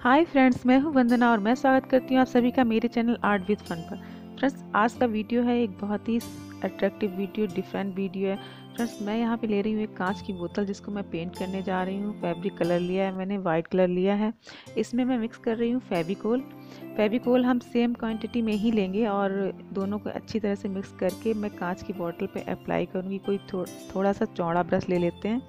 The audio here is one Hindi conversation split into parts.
हाय फ्रेंड्स मैं हूँ वंदना और मैं स्वागत करती हूँ आप सभी का मेरे चैनल आर्ट विद फन पर। फ्रेंड्स आज का वीडियो है, एक बहुत ही अट्रैक्टिव वीडियो डिफरेंट वीडियो है। फ्रेंड्स मैं यहाँ पे ले रही हूँ एक कांच की बोतल जिसको मैं पेंट करने जा रही हूँ। फैब्रिक कलर लिया है मैंने वाइट कलर लिया है। इसमें मैं मिक्स कर रही हूँ फेविकोल फेविकोल हम सेम क्वांटिटी में ही लेंगे और दोनों को अच्छी तरह से मिक्स करके मैं कांच की बॉटल पे अप्लाई करूँगी। कोई थोड़ा सा चौड़ा ब्रश ले लेते हैं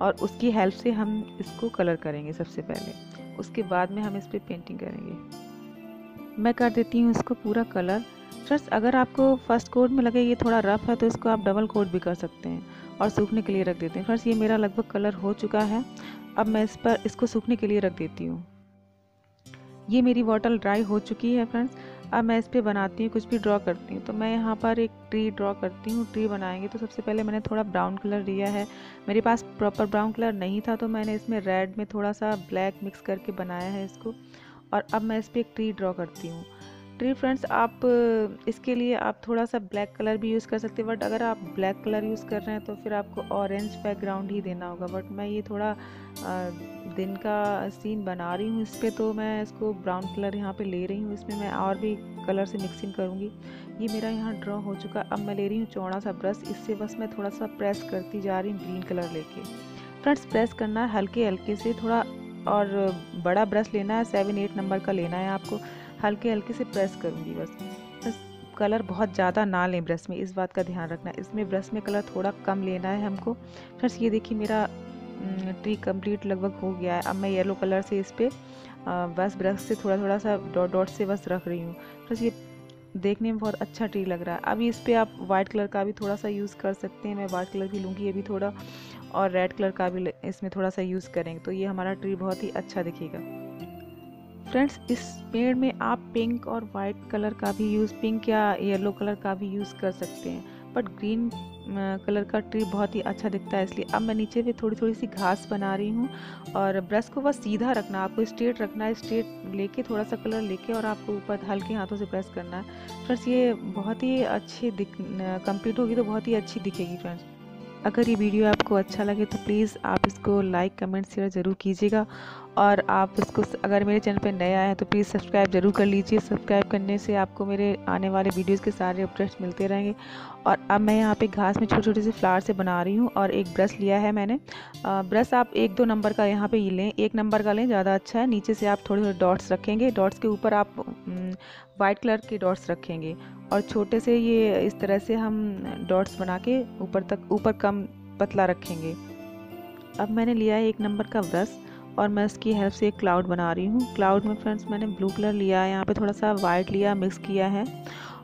और उसकी हेल्प से हम इसको कलर करेंगे सबसे पहले। उसके बाद में हम इस पर पेंटिंग करेंगे। मैं कर देती हूँ इसको पूरा कलर फ्रेंड्स अगर आपको फ़र्स्ट कोट में लगे ये थोड़ा रफ है तो इसको आप डबल कोट भी कर सकते हैं और सूखने के लिए रख देते हैं। फ्रेंड्स ये मेरा लगभग कलर हो चुका है। अब मैं इस पर, इसको सूखने के लिए रख देती हूँ। ये मेरी बॉटल ड्राई हो चुकी है फ्रेंड्स अब मैं इस पर बनाती हूँ, कुछ भी ड्रॉ करती हूँ। तो मैं यहाँ पर एक ट्री ड्रॉ करती हूँ ट्री बनाएँगे। तो सबसे पहले मैंने थोड़ा ब्राउन कलर लिया है। मेरे पास प्रॉपर ब्राउन कलर नहीं था तो मैंने इसमें रेड में थोड़ा सा ब्लैक मिक्स करके बनाया है इसको। और अब मैं इस पर एक ट्री ड्रॉ करती हूँ। ट्री फ्रेंड्स, आप इसके लिए आप थोड़ा सा ब्लैक कलर भी यूज़ कर सकते हैं, बट अगर आप ब्लैक कलर यूज़ कर रहे हैं तो फिर आपको ऑरेंज बैकग्राउंड ही देना होगा। बट मैं ये थोड़ा दिन का सीन बना रही हूँ इस पर तो मैं इसको ब्राउन कलर यहाँ पे ले रही हूँ। इसमें मैं और भी कलर से मिक्सिंग करूँगी। ये मेरा यहाँ ड्रॉ हो चुका अब मैं ले रही हूँ चौड़ा सा ब्रश। इससे बस मैं थोड़ा सा प्रेस करती जा रही हूँ ग्रीन कलर लेके। फ्रेंड्स, प्रेस करना हल्के हल्के से थोड़ा और बड़ा ब्रश लेना है सेवन एट नंबर का लेना है आपको। हल्के हल्के से प्रेस करूँगी बस। बस कलर बहुत ज़्यादा ना लें ब्रश में, इस बात का ध्यान रखना इसमें ब्रश में कलर थोड़ा कम लेना है हमको। फ्रेंड्स ये देखिए मेरा ट्री कंप्लीट लगभग हो गया है। अब मैं येलो कलर से इस पर बस ब्रश से थोड़ा थोड़ा सा डॉट डॉट से बस रख रही हूँ। बस ये देखने में बहुत अच्छा ट्री लग रहा है। अभी इस पर आप वाइट कलर का भी थोड़ा सा यूज़ कर सकते हैं। मैं वाइट कलर भी लूँगी, ये भी थोड़ा, और रेड कलर का भी इसमें थोड़ा सा यूज़ करेंगे। तो ये हमारा ट्री बहुत ही अच्छा दिखेगा। फ्रेंड्स इस पेड़ में आप पिंक और वाइट कलर का भी यूज़ पिंक या येलो कलर का भी यूज़ कर सकते हैं। बट ग्रीन कलर का ट्री बहुत ही अच्छा दिखता है, इसलिए अब मैं नीचे भी थोड़ी थोड़ी सी घास बना रही हूँ और ब्रश को बस सीधा रखना, आपको स्ट्रेट रखना है स्ट्रेट लेके थोड़ा सा कलर लेके और आपको ऊपर हल्के हाथों से प्रेस करना है। फ्रेंड्स, ये बहुत ही अच्छी दिख कंप्लीट होगी तो बहुत ही अच्छी दिखेगी, फ्रेंड्स। अगर ये वीडियो आपको अच्छा लगे तो प्लीज़ आप इसको लाइक, कमेंट, शेयर ज़रूर कीजिएगा। और आप इसको अगर मेरे चैनल पर नया है तो प्लीज़ सब्सक्राइब ज़रूर कर लीजिए। सब्सक्राइब करने से आपको मेरे आने वाले वीडियोस के सारे अपडेट्स मिलते रहेंगे। और अब मैं यहाँ पे घास में छोटे छोटे से फ्लावर से बना रही हूँ और एक ब्रश लिया है मैंने। ब्रश आप एक दो नंबर का यहाँ पर ही लें। एक नंबर का लें, ज़्यादा अच्छा है। नीचे से आप थोड़े थोड़े डॉट्स रखेंगे। डॉट्स के ऊपर आप वाइट कलर के डॉट्स रखेंगे। और छोटे से ये इस तरह से हम डॉट्स बना के ऊपर तक, ऊपर कम पतला रखेंगे। अब मैंने लिया है एक नंबर का ब्रश और मैं उसकी हेल्प से एक क्लाउड बना रही हूँ। क्लाउड में फ्रेंड्स मैंने ब्लू कलर लिया है यहाँ पे थोड़ा सा वाइट लिया, मिक्स किया है।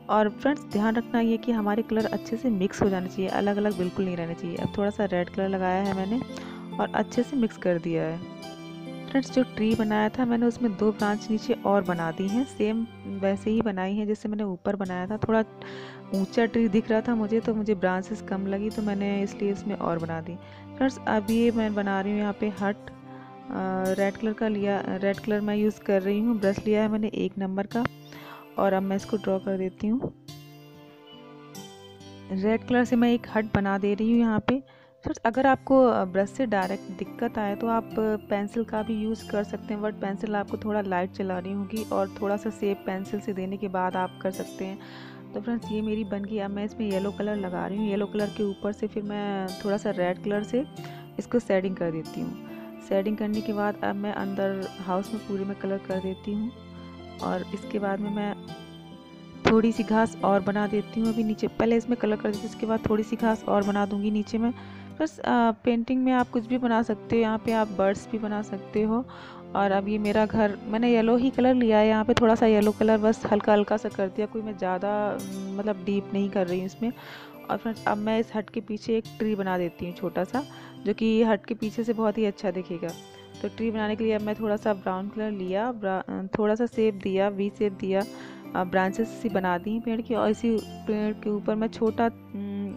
और फ्रेंड्स ध्यान रखना ये कि हमारे कलर अच्छे से मिक्स हो जाने चाहिए अलग अलग बिल्कुल नहीं रहने चाहिए। अब थोड़ा सा रेड कलर लगाया है मैंने और अच्छे से मिक्स कर दिया है। फ्रेंड्स जो ट्री बनाया था, मैंने उसमें दो ब्रांच नीचे और बना दी हैं। सेम वैसे ही बनाई हैं जैसे मैंने ऊपर बनाया था। थोड़ा ऊँचा ट्री दिख रहा था मुझे तो मुझे ब्रांचेस कम लगी तो मैंने इसलिए इसमें और बना दी। फ्रेंड्स अब ये मैं बना रही हूँ यहाँ पे हट रेड कलर का लिया रेड कलर मैं यूज़ कर रही हूँ। ब्रश लिया है मैंने एक नंबर का और अब मैं इसको ड्रॉ कर देती हूँ। रेड कलर से मैं एक हट बना दे रही हूँ यहाँ पे। सर अगर आपको ब्रश से डायरेक्ट दिक्कत आए तो आप पेंसिल का भी यूज़ कर सकते हैं। बट पेंसिल आपको थोड़ा लाइट चला रही होगी और थोड़ा सा सेप पेंसिल से देने के बाद आप कर सकते हैं। तो फ्रेंड्स, ये मेरी बन गई। अब मैं इसमें येलो कलर लगा रही हूँ। येलो कलर के ऊपर से फिर मैं थोड़ा सा रेड कलर से इसको सेडिंग कर देती हूँ। सेडिंग करने के बाद अब मैं अंदर हाउस में पूरे में कलर कर देती हूँ और इसके बाद में मैं थोड़ी सी घास और बना देती हूँ। अभी नीचे, पहले इसमें कलर कर देती हूँ, इसके बाद थोड़ी सी घास और बना दूँगी नीचे में। बस पेंटिंग में आप कुछ भी बना सकते हो, यहाँ पे आप बर्ड्स भी बना सकते हो। और अब ये मेरा घर, मैंने येलो ही कलर लिया है, यहाँ पे थोड़ा सा येलो कलर बस हल्का हल्का सा कर दिया, कोई मैं ज़्यादा मतलब डीप नहीं कर रही हूँ इसमें। और फ्रेंड्स अब मैं इस हट के पीछे एक ट्री बना देती हूँ छोटा सा, जो कि हट के पीछे से बहुत ही अच्छा दिखेगा। तो ट्री बनाने के लिए अब मैं थोड़ा सा ब्राउन कलर लिया थोड़ा सा सेप दिया वी सेप दिया ब्रांचेस सी बना दी पेड़ की, और इसी पेड़ के ऊपर मैं छोटा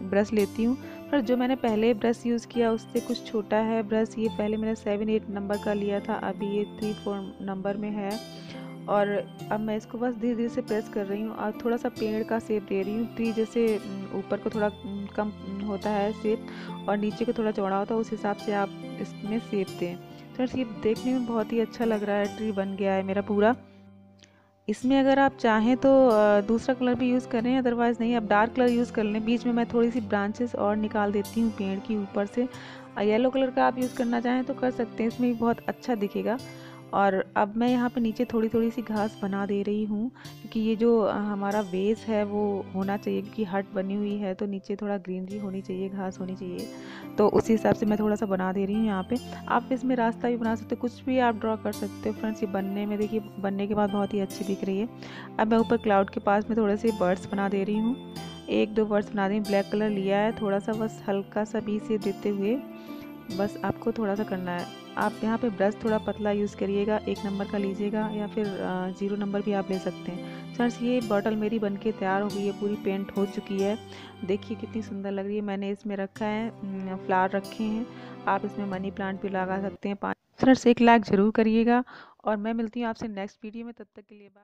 ब्रश लेती हूँ। पर जो मैंने पहले ब्रश यूज़ किया उससे कुछ छोटा है ब्रश, ये पहले मैंने सेवन एट नंबर का लिया था, अभी ये थ्री फोर नंबर में है। और अब मैं इसको बस धीरे धीरे से प्रेस कर रही हूँ और थोड़ा सा पेड़ का सेप दे रही हूँ। ट्री जैसे ऊपर को थोड़ा कम होता है सेप और नीचे को थोड़ा चौड़ा होता है, उस हिसाब से आप इसमें सेप दें। फ्रेंड्स ये देखने में बहुत ही अच्छा लग रहा है ट्री बन गया है मेरा पूरा। इसमें अगर आप चाहें तो दूसरा कलर भी यूज़ करें, अदरवाइज़ नहीं, आप डार्क कलर यूज़ कर लें। बीच में मैं थोड़ी सी ब्रांचेस और निकाल देती हूँ पेड़ की ऊपर से। येलो कलर का आप यूज़ करना चाहें तो कर सकते हैं, इसमें भी बहुत अच्छा दिखेगा। और अब मैं यहाँ पे नीचे थोड़ी थोड़ी सी घास बना दे रही हूँ, क्योंकि ये जो हमारा वेस है वो होना चाहिए, क्योंकि हट बनी हुई है तो नीचे थोड़ा ग्रीनरी होनी चाहिए, घास होनी चाहिए। तो उसी हिसाब से मैं थोड़ा सा बना दे रही हूँ यहाँ पे। आप इसमें रास्ता भी बना सकते हो, कुछ भी आप ड्रॉ कर सकते हो फ्रेंड्स ये बनने में देखिए, बनने के बाद बहुत ही अच्छी दिख रही है। अब मैं ऊपर क्लाउड के पास में थोड़े से बर्ड्स बना दे रही हूँ। एक दो बर्ड्स बना दी ब्लैक कलर लिया है थोड़ा सा बस हल्का सा बी से देते हुए। बस आपको थोड़ा सा करना है। आप यहाँ पे ब्रश थोड़ा पतला यूज़ करिएगा, एक नंबर का लीजिएगा या फिर ज़ीरो नंबर भी आप ले सकते हैं। सर ये बॉटल मेरी बन के तैयार हो गई है, पूरी पेंट हो चुकी है। देखिए कितनी सुंदर लग रही है, मैंने इसमें रखा है फ्लावर रखे हैं। आप इसमें मनी प्लांट भी लगा सकते हैं सर एक लाइक ज़रूर करिएगा और मैं मिलती हूँ आपसे नेक्स्ट वीडियो में, तब तक के लिए बाय